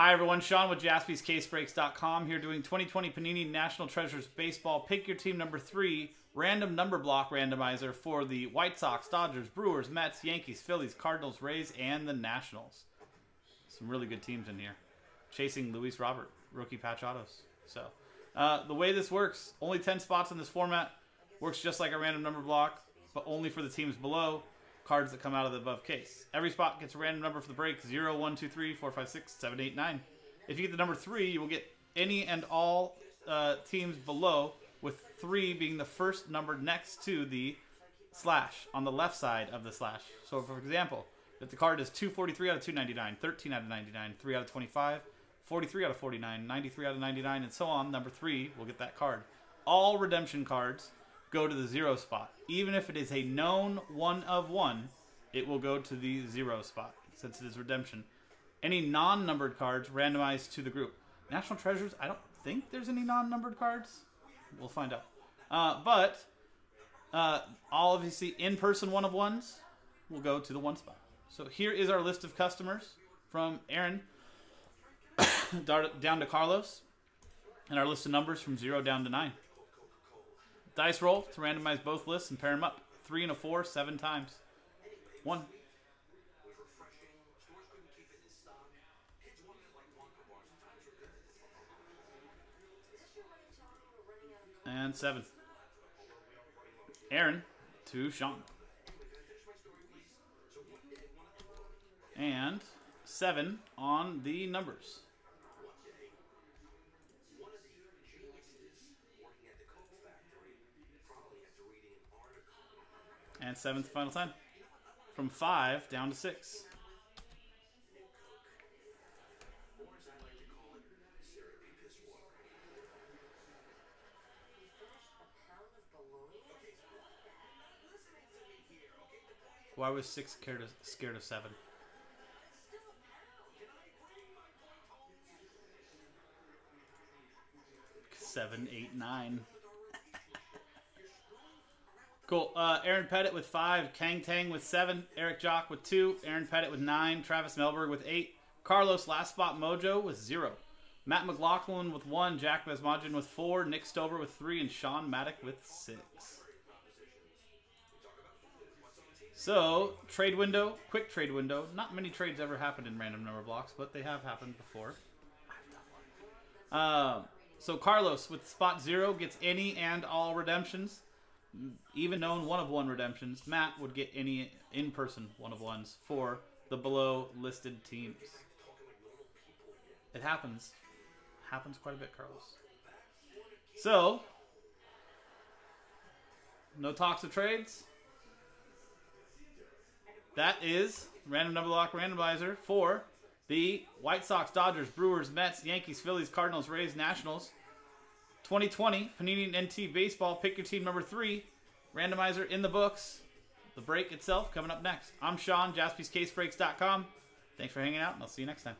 Hi, everyone. Sean with jaspyscasebreaks.com here doing 2020 Panini National Treasures Baseball. Pick your team number three random number block randomizer for the White Sox, Dodgers, Brewers, Mets, Yankees, Phillies, Cardinals, Rays, and the Nationals. Some really good teams in here. Chasing Luis Robert, rookie patch autos. So, uh, the way this works, only 10 spots in this format. Works just like a random number block, but only for the teams below cards that come out of the above case. Every spot gets a random number for the break 0, 1, 2, 3, 4, 5, 6, 7, 8, 9. If you get the number 3, you will get any and all uh, teams below, with 3 being the first number next to the slash on the left side of the slash. So, for example, if the card is 243 out of 299, 13 out of 99, 3 out of 25, 43 out of 49, 93 out of 99, and so on, number 3 will get that card. All redemption cards go to the zero spot. Even if it is a known one of one, it will go to the zero spot since it is redemption. Any non numbered cards randomized to the group. National Treasures, I don't think there's any non numbered cards. We'll find out. Uh, but uh, all obviously in person one of ones will go to the one spot. So here is our list of customers from Aaron down to Carlos, and our list of numbers from zero down to nine. Dice roll to randomize both lists and pair them up. Three and a four, seven times. One. And seven. Aaron to Sean. And seven on the numbers. And seventh final time. From five down to six. Why was six scared of, scared of seven? Seven, eight, nine. Cool. Uh, Aaron Pettit with five, Kang Tang with seven, Eric Jock with two, Aaron Pettit with nine, Travis Melberg with eight, Carlos Last Spot Mojo with zero, Matt McLaughlin with one, Jack Mesmajin with four, Nick Stover with three, and Sean Maddock with six. So, trade window, quick trade window. Not many trades ever happened in random number blocks, but they have happened before. Uh, so, Carlos with spot zero gets any and all redemptions even known one of one redemptions, Matt would get any in person one of ones for the below listed teams. It happens. Happens quite a bit, Carlos. So, no talks of trades. That is random number block randomizer for the White Sox, Dodgers, Brewers, Mets, Yankees, Phillies, Cardinals, Rays, Nationals. 2020 Panini NT Baseball. Pick your team number three. Randomizer in the books. The break itself coming up next. I'm Sean, jaspyscasebreaks.com. Thanks for hanging out, and I'll see you next time.